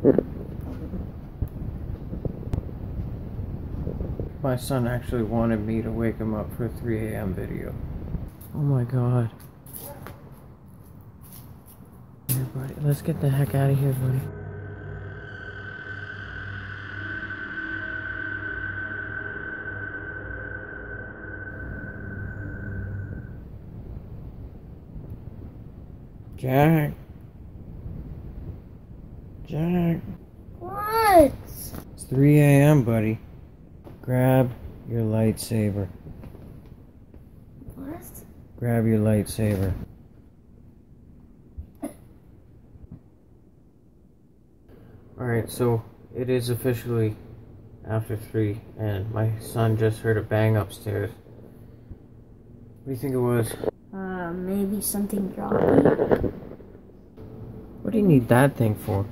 My son actually wanted me to wake him up for a 3 a.m. video. Oh my god. Buddy. Let's get the heck out of here, buddy. Jack. Jack. What? It's 3 a.m., buddy. Grab your lightsaber. What? Grab your lightsaber. Alright, so it is officially after 3, and my son just heard a bang upstairs. What do you think it was? Uh, maybe something dropped. What do you need that thing for?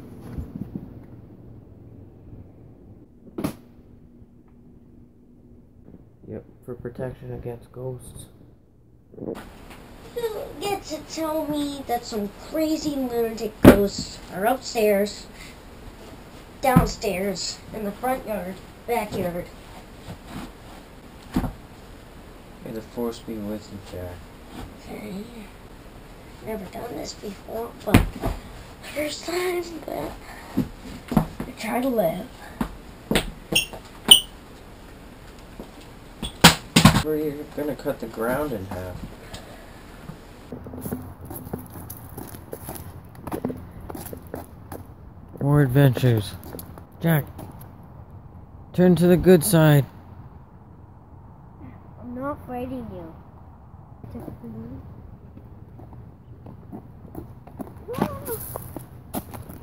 Yep, for protection against ghosts. You get to tell me that some crazy lunatic ghosts are upstairs, downstairs, in the front yard, backyard. May the force be with you, Jack. Okay. Never done this before, but first time that I try to live. Where you're gonna cut the ground in half. More adventures. Jack, turn to the good side. I'm not fighting you.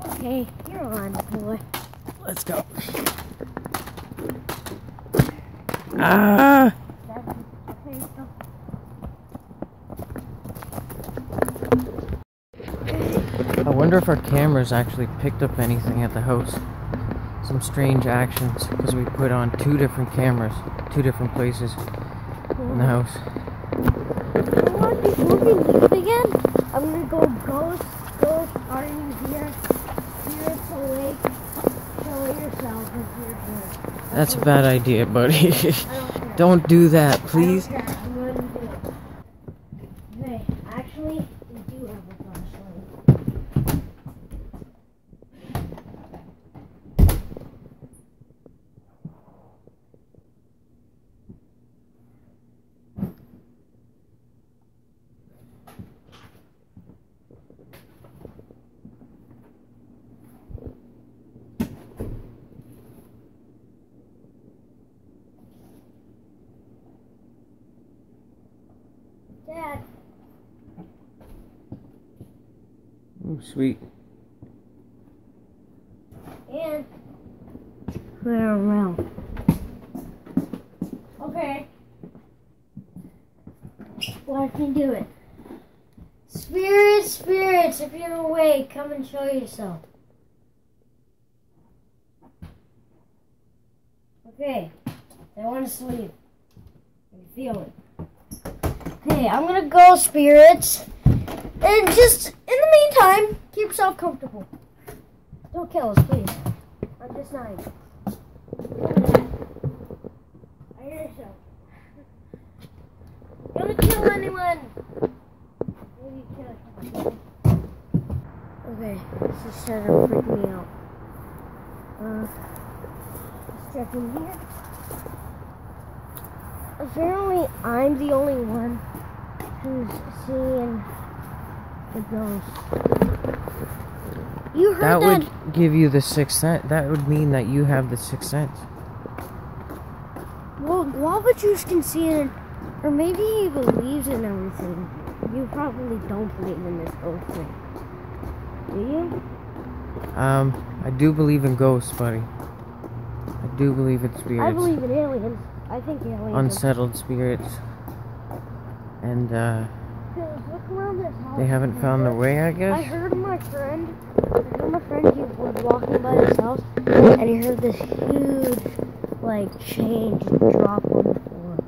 Okay, you're on, boy. Let's go. Ah! Okay, so I wonder if our cameras actually picked up anything at the house. Some strange actions because we put on two different cameras, two different places in the house. Again, I'm gonna go ghost, ghost, are you here? Spirits awake. Show yourself if you're here. That's a bad idea, buddy. Don't. Do that, please. care. I'm going to do it. Hey, actually, we do have a flashlight. Dad, Ooh, sweet. and clear around. Okay. Let me do it. Spirits, spirits, if you're awake, come and show yourself. Okay. I want to sleep. I feel it. Okay, I'm gonna go, spirits. And just, in the meantime, keep yourself comfortable. Don't kill us, please. I'm just nine. I hear yourself. Don't kill anyone. Maybe kill Okay, this is starting to freak me out. Uh, let's check in here. Apparently, I'm the only one who's seeing the ghost. You heard That that? would give you the sixth sense. That would mean that you have the sixth sense. Well, Guava Juice can see it, or maybe he believes in everything. You probably don't believe in this ghost thing. Do you? Um, I do believe in ghosts, buddy. I do believe in spirits. I believe in aliens. I think aliens. Unsettled spirits. And, uh, They haven't found the way, I guess? I heard my friend. I heard my friend. He was walking by his house, and he heard this huge, like, change drop on the floor.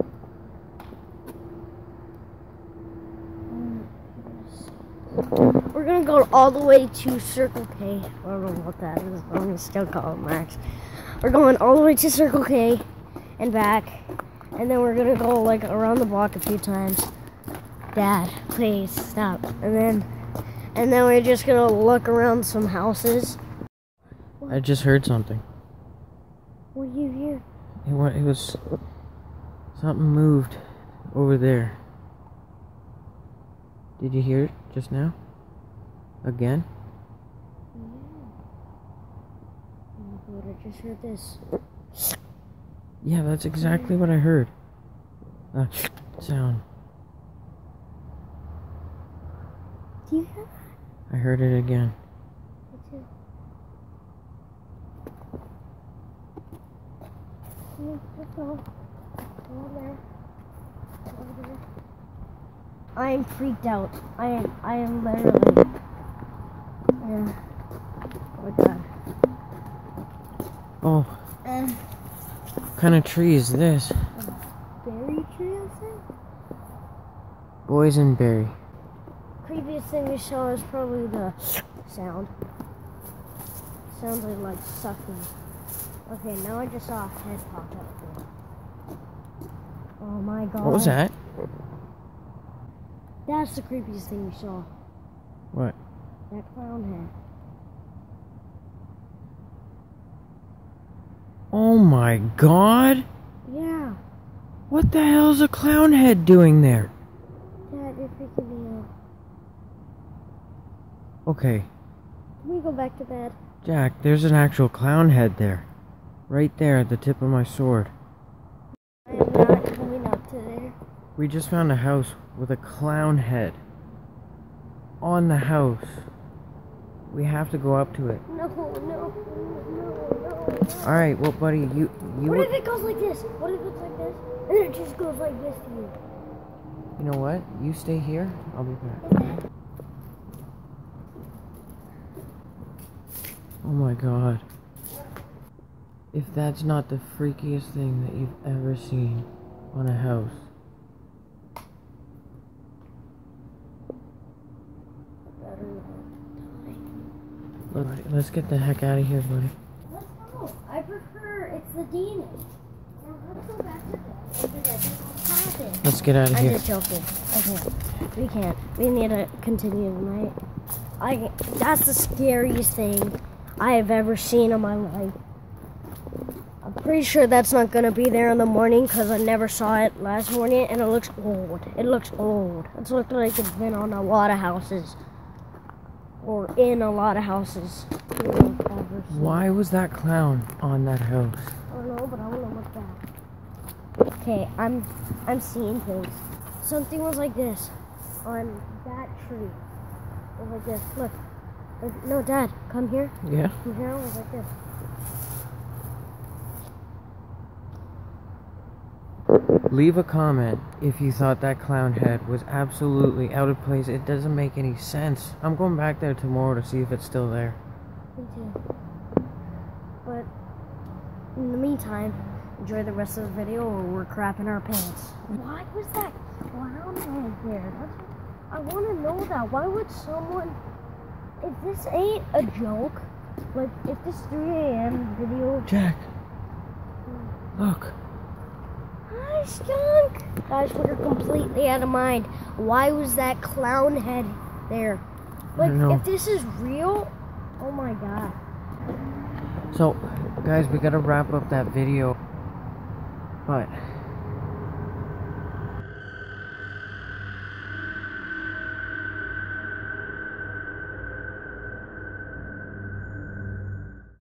We're gonna go all the way to Circle K. I don't know what that is. I'm gonna still call it Max. We're going all the way to Circle K and back, and then we're gonna go like around the block a few times. Dad, please stop. And then, and then we're just gonna look around some houses. I just heard something. What do you hear? It, wa- it was something moved over there. Did you hear it just now? Again? Oh my god, I just heard this. Yeah, that's exactly what I heard. Uh, sound. Do you hear that? I heard it again. that too? That's all. Over there. Over there. I am freaked out. I am. I am literally. Yeah. Oh god. Oh, And what kind of tree is this? berry tree, I think. Boysenberry. Creepiest thing we saw is probably the sound. Sounds like like sucking. Okay, now I just saw a head pop up. Oh my god. What was that? That's the creepiest thing we saw. What? That clown head. Oh my god! Yeah. What the hell is a clown head doing there? Dad, you're freaking me out. Okay, Can we go back to bed? Jack, there's an actual clown head there. Right there at the tip of my sword. I am not coming up to there. We just found a house with a clown head. On the house. We have to go up to it. No, no, no, no, no. Alright, well buddy, you you What if it goes like this? What if it's like this? And then it just goes like this to you. You know what? You stay here. I'll be back. Oh my god. If that's not the freakiest thing that you've ever seen on a house. Buddy, let's get the heck out of here, buddy. Let's go. I prefer it's the demon. Let's go back to bed. Because that just happened. Let's get out of here. I'm just joking. I can't. We can't. We need to continue tonight. I. That's the scariest thing I have ever seen in my life. I'm pretty sure that's not gonna be there in the morning because I never saw it last morning, and it looks old. It looks old. It's looked like it's been on a lot of houses, or in a lot of houses. You know, ever seen. Why was that clown on that house? I don't know, but I want to look back. Okay, I'm I'm seeing things. Something was like this on that tree. It was like this. Look. No, Dad, come here. Yeah? Come here. It was like this. Leave a comment if you thought that clown head was absolutely out of place. It doesn't make any sense. I'm going back there tomorrow to see if it's still there. Me too. But in the meantime, enjoy the rest of the video or we're crapping our pants. Why was that clown head there? That's, I want to know that. Why would someone, if this ain't a joke, like if this 3 a.m. video, Jack! Look! I stunk. Guys, we're completely out of mind. Why was that clown head there? Like, if this is real, oh my god. So, guys, we gotta wrap up that video. But,